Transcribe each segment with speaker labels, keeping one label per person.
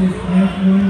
Speaker 1: this afternoon.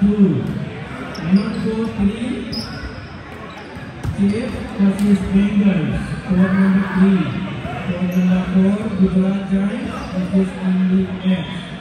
Speaker 1: Two. Not court three. Chief versus Bengals. Court number three. Court number four. Gujarat Giants versus Andy X.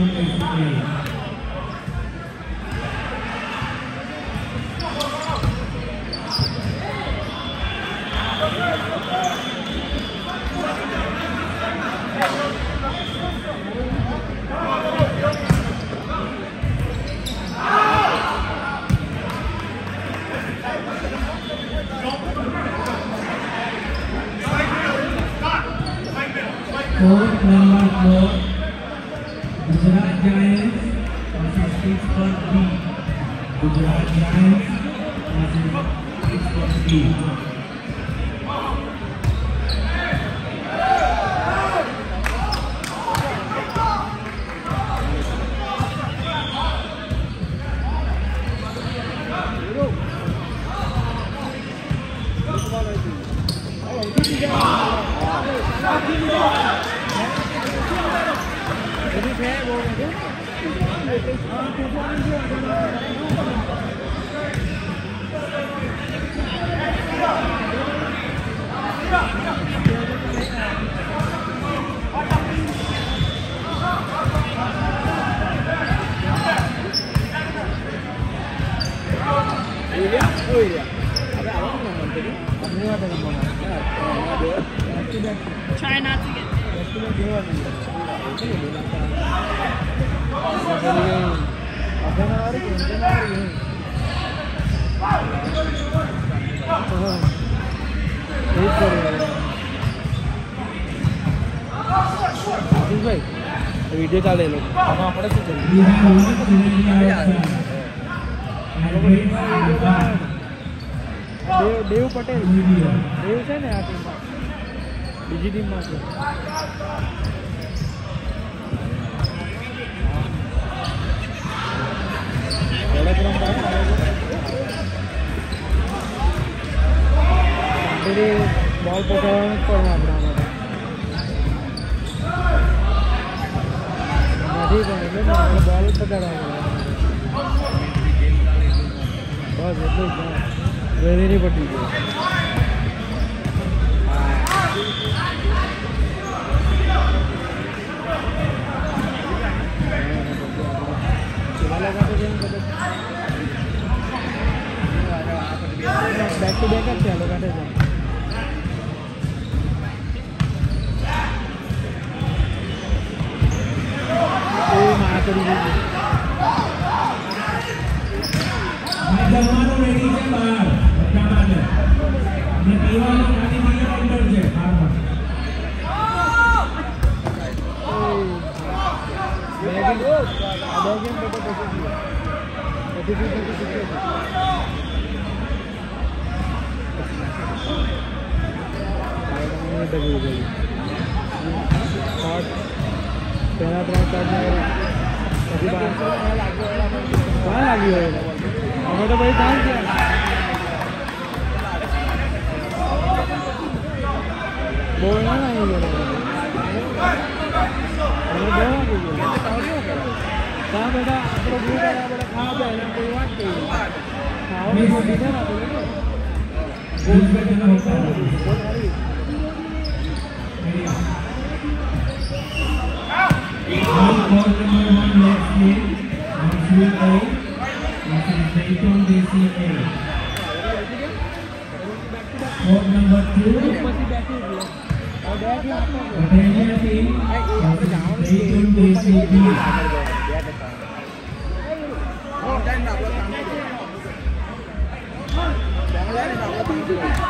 Speaker 1: Good, good, good. Gujarat Giants versus Pittsburgh B. Gujarat Giants versus Pittsburgh B.
Speaker 2: 对呀。ભાઈ
Speaker 3: video ચાલે લો આમાં આપણે શું કરીએ દેવ પટેલ. દેવ છે ને આ ટીમમાં બીજી ટીમમાં છે. ઓલરેડી બોલ પકડવાનું જ પડે આપણા માટે નથી પણ એટલે ને આપણે બોલ જ પકડવાનું બસ એટલું જ વેરીની પટી ગયું कहाँ
Speaker 1: ट्राई कर लगी हो हमें
Speaker 3: तो भाई डांस किया Bola lah yang
Speaker 1: bola. Bola bola gitu. Kah
Speaker 3: beda, bro beda, beda kah beda, yang kau wat tu. Kau beda beda lah tu. Bola beda
Speaker 1: lah. Bola hari. Court number two. Thank you.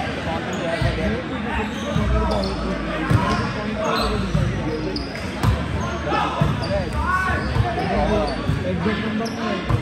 Speaker 1: Good number.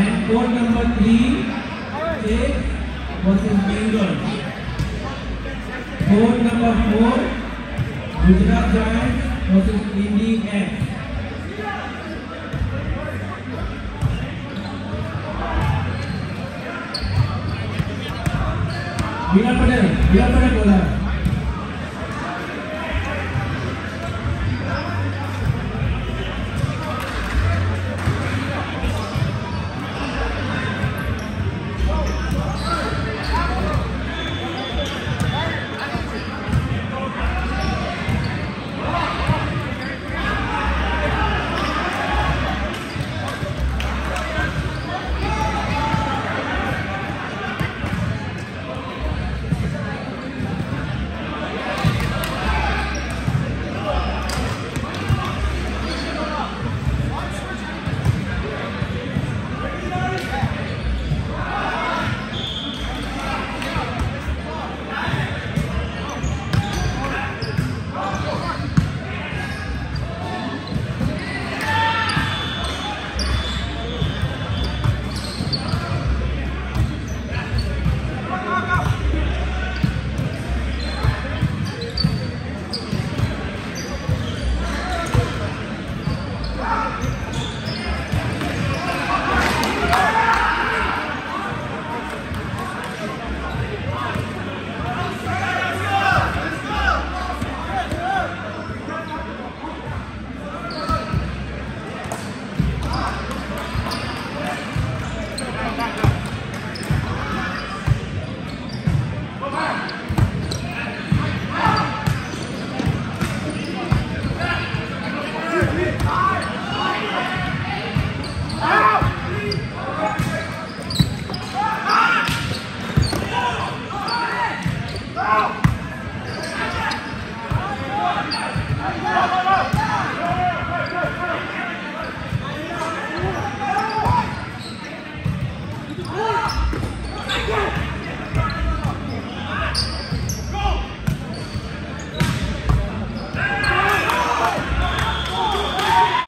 Speaker 1: And court number three. Six versus Bengal. Court number four. Gujarat Giants versus Indy X. Bila pada, bila pada bola.